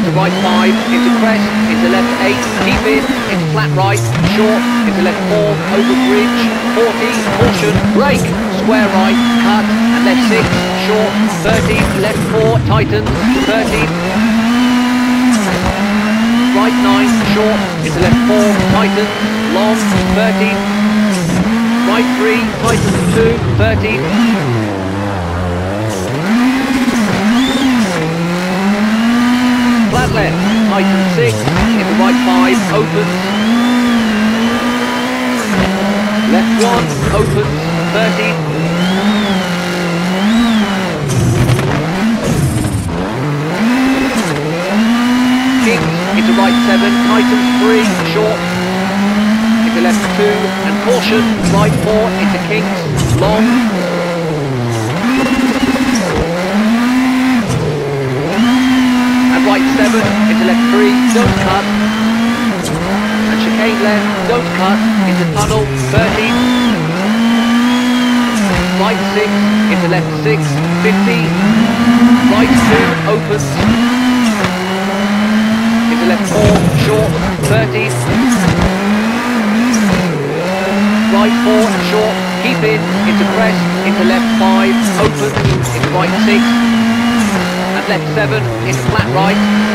into right five, into crest, into left eight, keep in, into flat right, short, into left four, over bridge, 40, caution, brake, square right, cut, and left six, short, 30, left four, tightens, 30, right 9, short, into left 4, tightens, long, 30, right 3, tightens 2, 30, flat left, tightens 6, into right 5, opens, left 1, opens, 30, kinks into right 7, tightens 3, short, into left 2, and caution, right 4, into kinks, long, and right 7, into left 3, don't cut, and chicane left, don't cut, into tunnel, 30, right 6, into left 6, 50, right 2, opens, into left 4, short, 30. Right 4, short, keep in, into crest, into left 5, open, into right 6, and left 7, into flat right,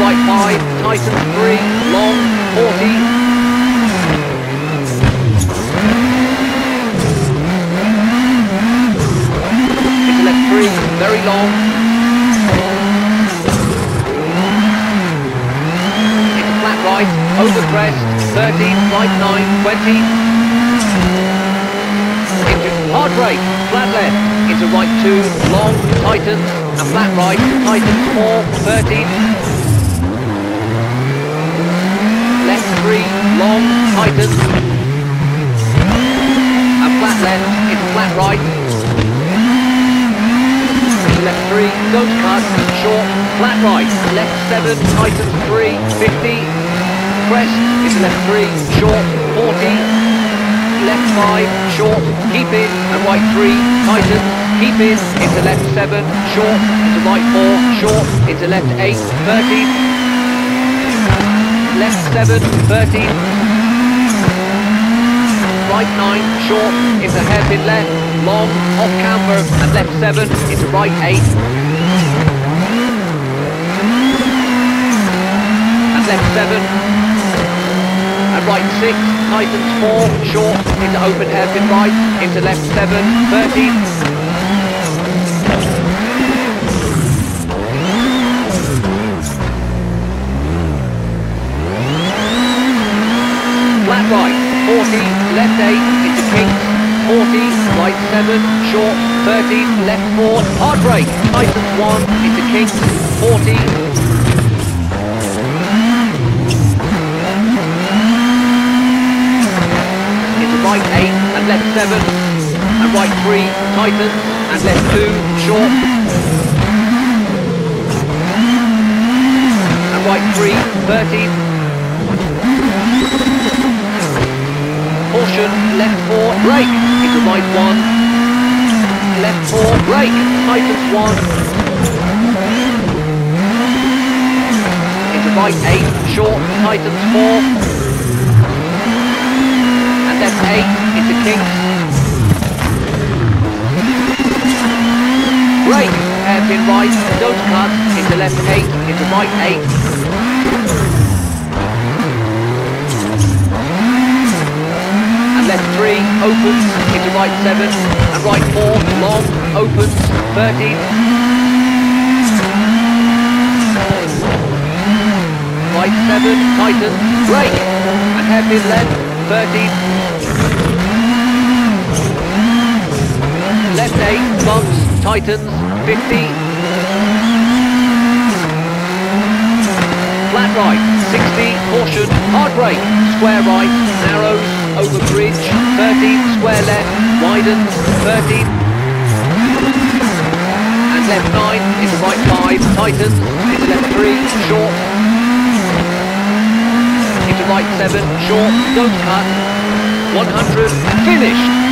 right 5, tightens 3, long, 40, into left 3, very long, into flat right, over crest, 13, right 9, 20. Into hard brake, flat left, into right 2, long, tightens, and flat right, tightens 4, 30. Left 3, tightens, and flat left, into flat right. Left 3, don't cut, short, flat right, left 7, tightens 3, 50, crest, into left 3, short, 40, left 5, short, keep in, and right 3, tightens, keep in, into left 7, short, into right 4, short, into left 8, 30, left 7, 30, right 9, short, into hairpin left, long, off camber, and left 7, into right 8, and left 7, and right 6, tightens 4, short, into open hairpin right, into left 7, 30, flat right, 40, left 8, into kinks, 40, right 7, short, 30, left 4, hard brake, tightens 1, into kinks, 40, into right 8 and left 7 and right 3 tightens and left 2 short. And right 3 30 caution left 4 brake into right 1 left 4 brake tightens 1 into right 8 short. Tightens 4 and left 8 into kinks. Brake, hairpin right, don't cut, into left 8, into right 8. And left 3, opens, into right 7, and right 4, long, opens, 30. Right 7, tightens, brake, and hairpin left, 30. Left 8, bumps, tightens, 50. Flat right, 60, caution, hard brake, square right, narrows, over bridge, 13, square left, widens, 13. And left 9, into right 5, tightens, into left 3, short, into right 7, short, don't cut, 100, finished.